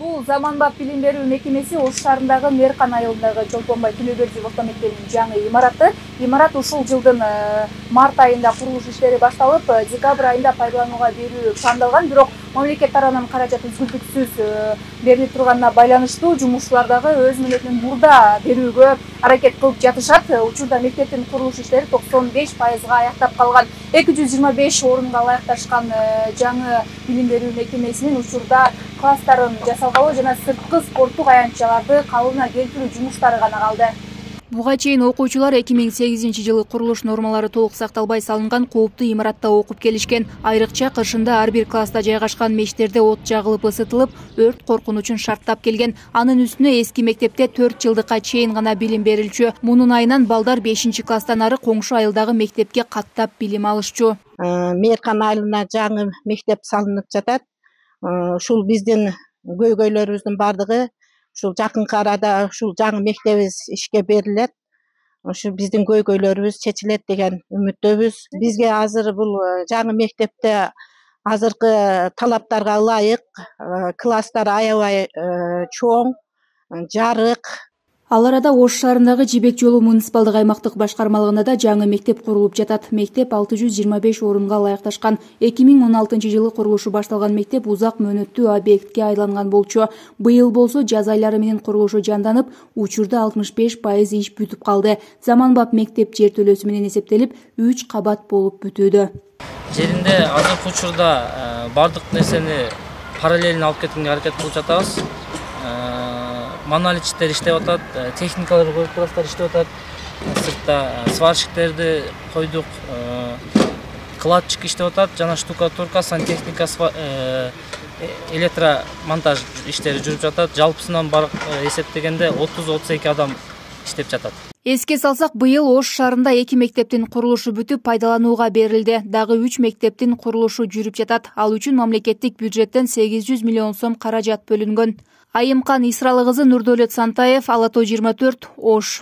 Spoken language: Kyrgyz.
бул заманбап билим берүү мекемеси ош шаарындагы мээркан айылындагы чолпонбай төлөбердиев орто мектебинин жаңы имараты имарат ушул жылдын э, март айында курулуш иштери башталып декабрь айында пайдаланууга берүү пландалган бирок мамлекет тарабынан каражат үзгүлтүксүз берилип турганына байланыштуу жумушчулар дагы өз милдетин мурда берүүгө аракет кылып жатышат учурда мектептин курулуш иштери токсон беш пайызга аяктап калган эки жүз жыйырма беш орунга ылайыкташкан жаңы билим берүү мекемесинин учурда класстарын жасалгалы жана сырткы спорттук аянтчаларды калыбына келтирүү жумуштары гана калды. Буга чейин окуучулар эки миң сегизинчи жылы курулуш нормалары толук сакталбай салынган кооптуу имаратта окуп келишкен. Айрыкча кышында ар бир класста жайгашкан мештерде от жагылып ысытылып өрт коркунучун шарттап келген. Анын үстүнө эски мектепте төрт жылдыкка чейин гана билим берилчү. Мунун айынан балдар бешинчи класстан ары коңшу айылдагы мектепке каттап билим алышчу. Э, мээркан айылына жаңы мектеп салынып жатат ушул биздин көйгөйлөрүбүздүн баардыгы ушул жакынкы арада ушул жаңы мектебибиз ишке берилет. Ушу биздин көйгөйлөрүбүз чечилет деген үмүттөбүз. Бизге азыр бул э, жаңы мектепте азыркы талаптарга ылайык э, класстар аябай чоң жарык ал арада ош шаарындагы жибек жолу муниципалдык аймактык башкармалыгында да жаңы мектеп курулуп жатат. Мектеп алты жүз жыйырма беш орунга ылайыкташкан. Эки миң он алтынчы жылы курулушу башталган мектеп узак мөөнөттүү объектке айланган болчу. Быйыл болсо жаз айлары менен курулушу жанданып учурда алтымыш беш пайыз иш бүтүп калды. Заманбап мектеп жертөлөсү менен эсептелип үч кабат болуп бүтүүдө. Жеринде азыркы учурда э, баардык нерсени параллельно алып кеткенге аракет кылып жатабыз монолитчтер иштеп атат э, техникалар класстар иштеп атат. Сыртта э, сварщиктерди койдук э, кладчик иштеп атат жана штукатурка сантехника электромонтаж иштери жүрүп жатат. Жалпысынан эсептегенде отуз отуз эки адам иштеп жатат. Эске салсак быйыл ош шаарында эки мектептин курулушу бүтүп пайдаланууга берилди. Дагы үч мектептин курулушу жүрүп жатат. Ал үчүн мамлекеттик бюджеттен сегиз жүз миллион сом каражат бөлүнгөн. Айымкан исралы кызы нурдөөлөт сантаев ала тоо жыйырма төрт ош